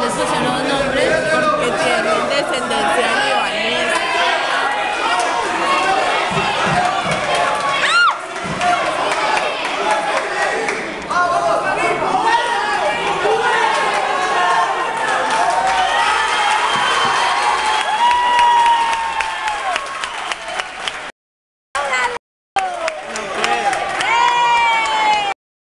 的事情呢